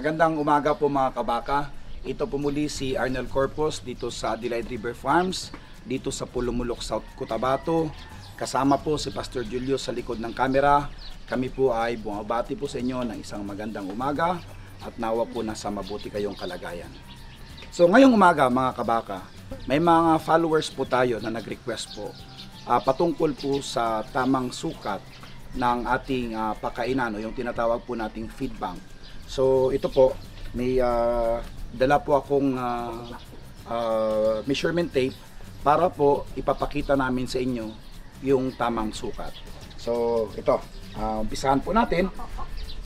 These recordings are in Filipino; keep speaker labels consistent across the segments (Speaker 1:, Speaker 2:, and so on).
Speaker 1: Magandang umaga po mga kabaka. Ito po muli si Arnel Corpus dito sa Adelaide River Farms, dito sa Pulumulok, South Cotabato. Kasama po si Pastor Julio sa likod ng kamera. Kami po ay bumabati po sa inyo ng isang magandang umaga at nawa po nasa mabuti kayong kalagayan. So ngayong umaga mga kabaka, may mga followers po tayo na nag-request po ah, patungkol po sa tamang sukat ng ating ah, pakainan o yung tinatawag po nating feed bank. So ito po, may ah, dala po akong ah, ah, measurement tape para po ipapakita namin sa inyo yung tamang sukat. So ito, ah, umpisahan po natin.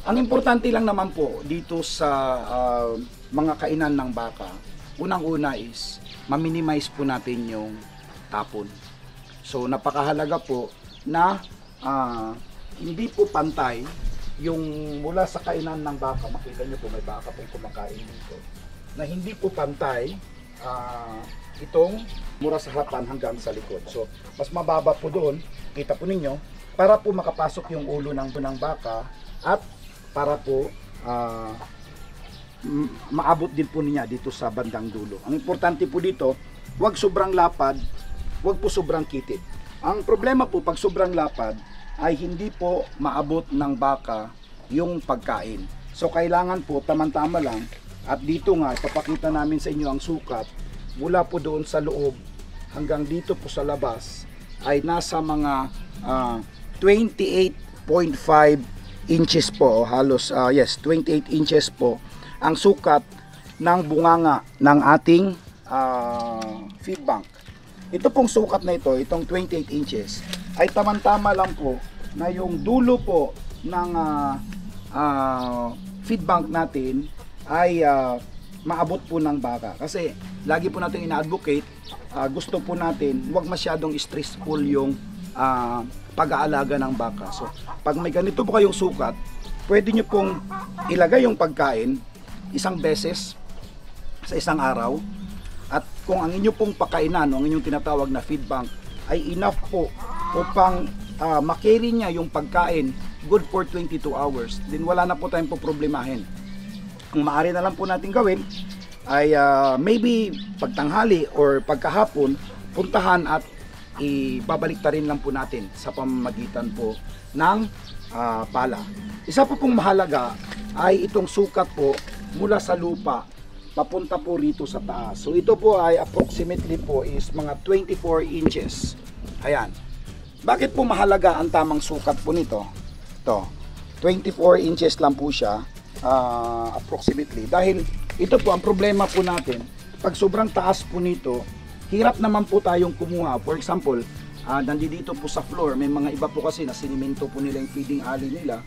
Speaker 1: Ang importante lang naman po dito sa ah, mga kainan ng baka, unang-una is ma-minimize po natin yung tapon. So napakahalaga po na ah, hindi po pantay yung mula sa kainan ng baka, makita nyo po may baka pong kumakain dito, na hindi po pantay ah, itong mura sa harapan hanggang sa likod. So mas mababa po doon, kita po ninyo, para po makapasok yung ulo ng, ng baka at para po m- maabot din po niya dito sa bandang dulo. Ang importante po dito, huwag sobrang lapad, huwag po sobrang kitid. Ang problema po pag sobrang lapad ay hindi po maabot ng baka yung pagkain. So kailangan po tamang-tama lang at dito nga ipapakita namin sa inyo ang sukat mula po doon sa loob hanggang dito po sa labas ay nasa mga ah, 28.5 inches po o halos ah, yes 28 inches po ang sukat ng bunganga ng ating ah, feed bank. Ito pong sukat na ito, itong 28 inches, ay tamang-tama lang po na yung dulo po ng ah, ah, feed bank natin ay ah, maabot po ng baka. Kasi lagi po natin ina-advocate, ah, gusto po natin huwag masyadong stressful yung ah, pag-aalaga ng baka. So, pag may ganito po kayong sukat, pwede nyo pong ilagay yung pagkain isang beses sa isang araw kung ang inyo pong pakainan o ang inyong tinatawag na feed bank ay enough po upang uh, makarry niya yung pagkain good for 22 hours then wala na po tayong po problemahin ang maaari na lang po natin gawin ay ah, maybe pagtanghali or pagkahapon puntahan at ibabalik ta rin lang po natin sa pamamagitan po ng ah, pala. Isa po pong mahalaga ay itong sukat po mula sa lupa papunta po rito sa taas. So ito po ay approximately po is mga 24 inches. Ayan. Bakit po mahalaga ang tamang sukat po nito? Ito, 24 inches lang po siya ah, approximately. Dahil ito po ang problema po natin. Pag sobrang taas po nito, hirap naman po tayong kumuha. For example, ah nandito po sa floor, may mga iba po kasi na sinimento po nila yung feeding alley nila.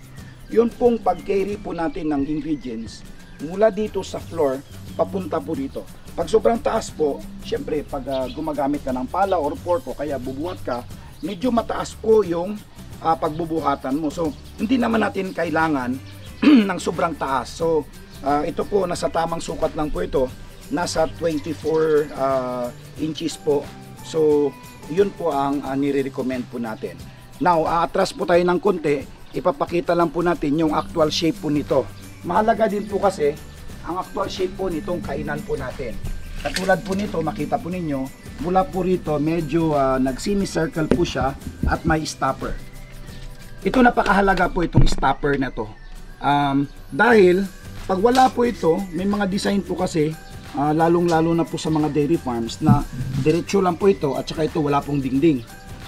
Speaker 1: Yun pong pag-carry po natin ng ingredients mula dito sa floor papunta po dito. Pag sobrang taas po, syempre pag ah, gumagamit ka ng pala or fork o kaya bubuhat ka, medyo mataas po yung ah, pagbubuhatan mo. So, hindi naman natin kailangan ng sobrang taas. So, ah, ito po nasa tamang sukat lang po ito. Nasa 24 ah, inches po. So, yun po ang uh, nire-recommend po natin. Now, aatras po tayo ng konti, ipapakita lang po natin yung actual shape po nito. Mahalaga din po kasi ang actual shape po nitong kainan po natin. Katulad po nito, makita po ninyo, mula po rito medyo uh, nag-semicircle po siya at may stopper. Ito napakahalaga po itong stopper na to. Um, dahil pag wala po ito, may mga design po kasi ah, lalong-lalo na po sa mga dairy farms na diretso lang po ito at saka ito wala pong dingding.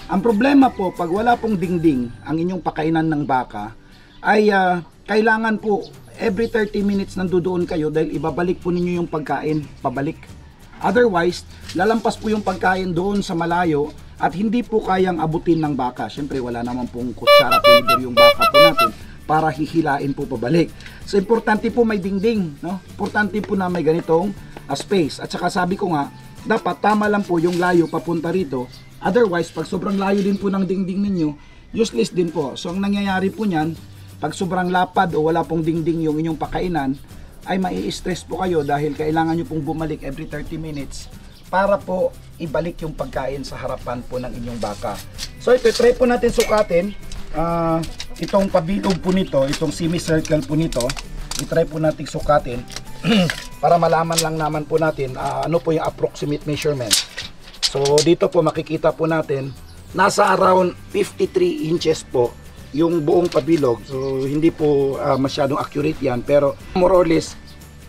Speaker 1: Ang problema po pag wala pong dingding ang inyong pakainan ng baka ay ah, kailangan po every 30 minutes nandoon kayo dahil ibabalik po ninyo yung pagkain pabalik. Otherwise, lalampas po yung pagkain doon sa malayo at hindi po kayang abutin ng baka. Siyempre, wala naman pong kutsara flavor yung baka po natin para hihilain po pabalik. So, importante po may dingding. No? Importante po na may ganitong ah, space. At saka sabi ko nga, dapat tama lang po yung layo papunta rito. Otherwise, pag sobrang layo din po ng dingding ninyo, useless din po. So, ang nangyayari po niyan, pag sobrang lapad o wala pong dingding yung inyong pakainan, ay mai-stress po kayo dahil kailangan nyo pong bumalik every 30 minutes para po ibalik yung pagkain sa harapan po ng inyong baka. So ito, try po natin sukatin. Ah, itong pabilog po nito, itong semicircle po nito, itry po natin sukatin para malaman lang naman po natin ah, ano po yung approximate measurement. So dito po makikita po natin nasa around 53 inches po yung buong pabilog. So hindi po ah, masyadong accurate yan pero more or less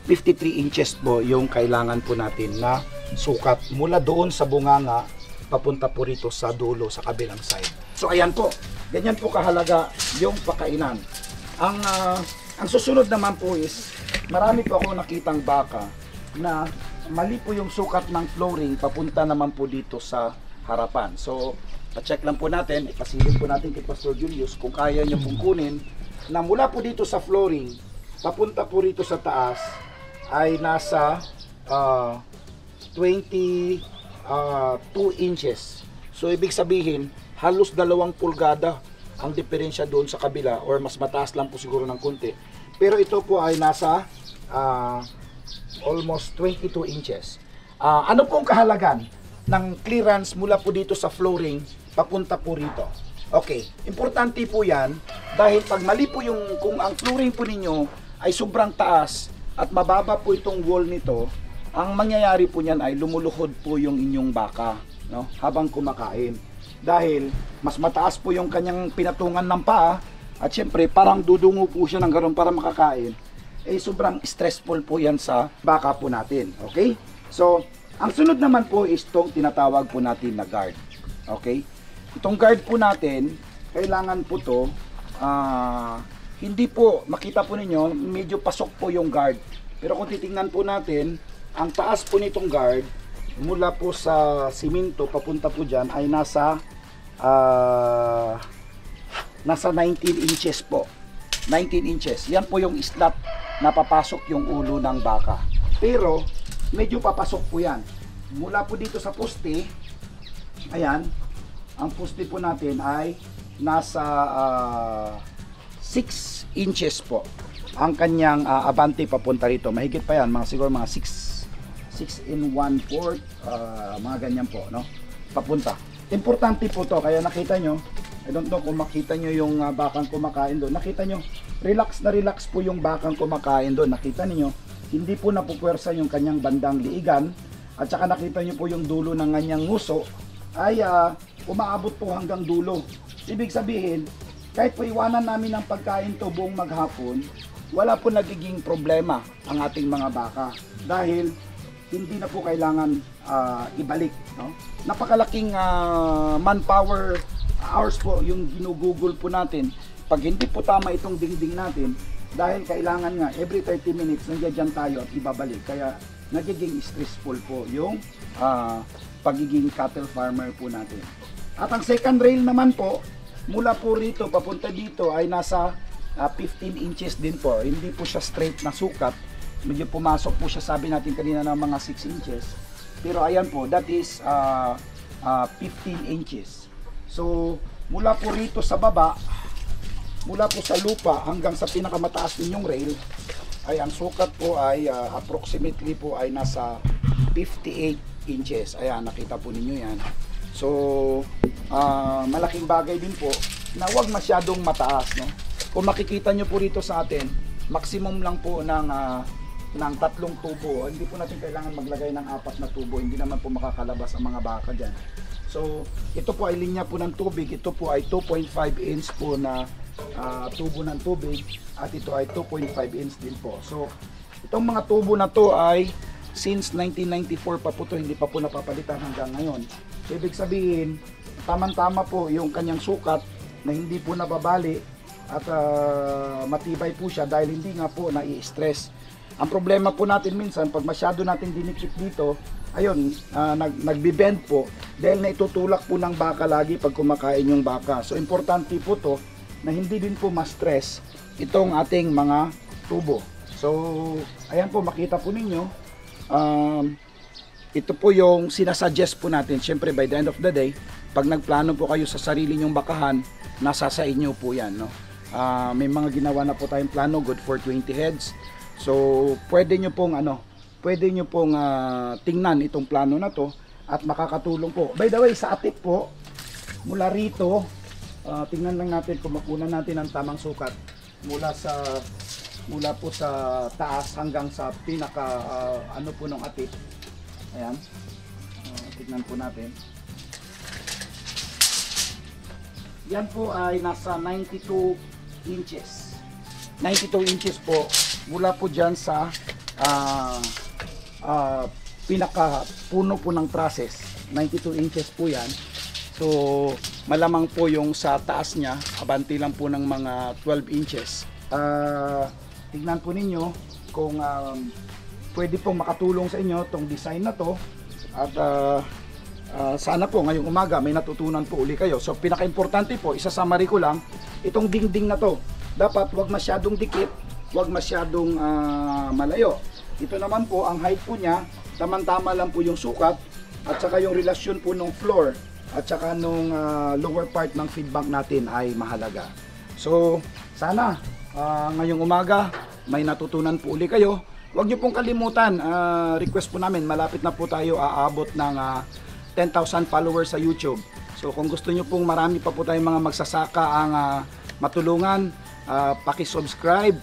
Speaker 1: 53 inches po yung kailangan po natin na sukat mula doon sa bunganga papunta po rito sa dulo sa kabilang side. So ayan po, ganyan po kahalaga yung pakainan. Ang ah, ang susunod naman po is marami po ako nakitang baka na mali po yung sukat ng flooring papunta naman po dito sa harapan. So pa-check lang po natin, ipasilin po natin kay Pastor Julius kung kaya niyo pong kunin na mula po dito sa flooring papunta po rito sa taas ay nasa ah, 22 inches. So ibig sabihin, halos dalawang pulgada ang diferensya doon sa kabila or mas mataas lang po siguro ng konti. Pero ito po ay nasa ah, almost 22 inches. Ah, ano po ang kahalagan ng clearance mula po dito sa flooring papunta po rito? Okay, importante po yan dahil pag mali po yung kung ang flooring po ninyo ay sobrang taas at mababa po itong wall nito, ang mangyayari po niyan ay lumuluhod po yung inyong baka no, habang kumakain. Dahil mas mataas po yung kanyang pinatungan ng paa at syempre parang dudungo po siya ng ganoon para makakain. Eh sobrang stressful po yan sa baka po natin. Okay? So, ang sunod naman po is itong tinatawag po natin na guard. Okay? Itong guard po natin, kailangan po to ah, hindi po, makita po ninyo, medyo pasok po yung guard. Pero kung titingnan po natin, ang taas po nitong guard, mula po sa simento, papunta po dyan, ay nasa, ah, nasa 19 inches po. 19 inches. Yan po yung slot na papasok yung ulo ng baka. Pero, medyo papasok po yan. Mula po dito sa poste, ayan, ang poste po natin ay nasa ah, 6 inches po ang kanyang ah, abante papunta rito. Mahigit pa yan, mga siguro mga 6 6 in 1 fourth, ah, mga ganyan po, no? Papunta. Importante po to, kaya nakita nyo, I don't know kung makita nyo yung ah, bakang kumakain doon. Nakita nyo, relax na relax po yung bakang kumakain doon. Nakita niyo hindi po napupwersa yung kanyang bandang liigan. At saka nakita nyo po yung dulo ng kanyang nguso ay ah, umaabot po hanggang dulo. Ibig sabihin, kahit po iwanan namin ng pagkain to buong maghapon, wala po nagiging problema ang ating mga baka. Dahil hindi na po kailangan ah, ibalik. No? Napakalaking ah, manpower hours po yung ginugugol po natin. Pag hindi po tama itong dingding natin, dahil kailangan nga every 30 minutes nandiyan tayo at ibabalik. Kaya nagiging stressful po yung ah, pagiging cattle farmer po natin. At ang second rail naman po, mula po rito papunta dito ay nasa ah, 15 inches din po. Hindi po siya straight na sukat. Medyo pumasok po siya sabi natin kanina ng mga 6 inches. Pero ayan po, that is ah, ah, 15 inches. So, mula po rito sa baba, mula po sa lupa hanggang sa pinakamataas ninyong rail, ay ang sukat po ay ah, approximately po ay nasa 58 inches. Ayan, nakita po ninyo yan. So, ah, malaking bagay din po na huwag masyadong mataas. No? Kung makikita nyo po rito sa atin, maximum lang po ng, ah, ng tatlong tubo. Hindi po natin kailangan maglagay ng apat na tubo. Hindi naman po makakalabas ang mga baka dyan. So, ito po ay linya po ng tubig. Ito po ay 2.5 inch po na ah, tubo ng tubig. At ito ay 2.5 inch din po. So, itong mga tubo na to ay since 1994 pa po to hindi pa po napapalitan hanggang ngayon. So, ibig sabihin, tamang-tama po yung kanyang sukat na hindi po nababali at ah, matibay po siya dahil hindi nga po nai-stress. Ang problema po natin minsan, pag masyado natin dinikit dito, ayun, ah, nag, nagbe-bend po dahil naitutulak po ng baka lagi pag kumakain yung baka. So, importante po to na hindi din po ma-stress itong ating mga tubo. So, ayan po, makita po ninyo, um, ito po yung sinasuggest po natin. Siyempre, by the end of the day, pag nagplano po kayo sa sarili nyong bakahan, nasa sa inyo po yan. No? Ah, may mga ginawa na po tayong plano, good for 20 heads. So, pwede nyo pong ano, pwede nyo pong ah, tingnan itong plano na to at makakatulong po. By the way, sa atip po, mula rito, ah, tingnan lang natin kung makunan natin ang tamang sukat mula sa mula po sa taas hanggang sa pinaka ah, ano po ng atip. Ayan. Ah, tignan po natin. Yan po ay nasa 92 inches. 92 inches po mula po dyan sa ah, ah, pinaka puno po ng trusses. 92 inches po yan. So malamang po yung sa taas niya, abanti lang po ng mga 12 inches. Ah, tignan po ninyo kung um, pwede pong makatulong sa inyo tong design na to at ah, ah, sana po ngayong umaga may natutunan po uli kayo. So pinaka-importante po, isa-summary ko lang, itong dingding na to, dapat wag masyadong dikit, wag masyadong ah, malayo. Ito naman po, ang height po niya, tamang-tama lang po yung sukat at saka yung relasyon po ng floor at saka nung ah, lower part ng feedback natin ay mahalaga. So, sana ah, ngayong umaga may natutunan po uli kayo. Huwag niyo pong kalimutan, ah, request po namin, malapit na po tayo aabot ng ah, 10,000 followers sa YouTube. So kung gusto niyo pong marami pa po tayong mga magsasaka ang ah, matulungan, ah, paki-subscribe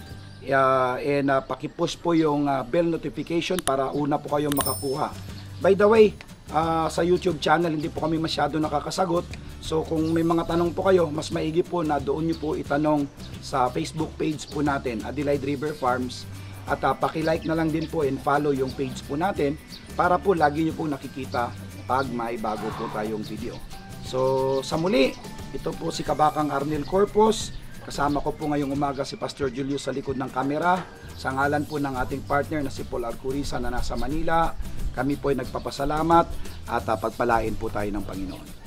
Speaker 1: ah, and ah, paki-push po yung ah, bell notification para una po kayong makakuha. By the way, ah, sa YouTube channel hindi po kami masyado nakakasagot. So kung may mga tanong po kayo, mas maigi po na doon niyo po itanong sa Facebook page po natin, Adelaide River Farms. At uh, paki-like na lang din po and follow yung page po natin para po lagi niyo po nakikita pag may bago po tayong video. So sa muli, ito po si Kabakang Arnel Corpus. Kasama ko po ngayong umaga si Pastor Julius sa likod ng kamera. Sa ngalan po ng ating partner na si Paul Arcurisa na nasa Manila. Kami po ay nagpapasalamat at uh, pagpalain po tayo ng Panginoon.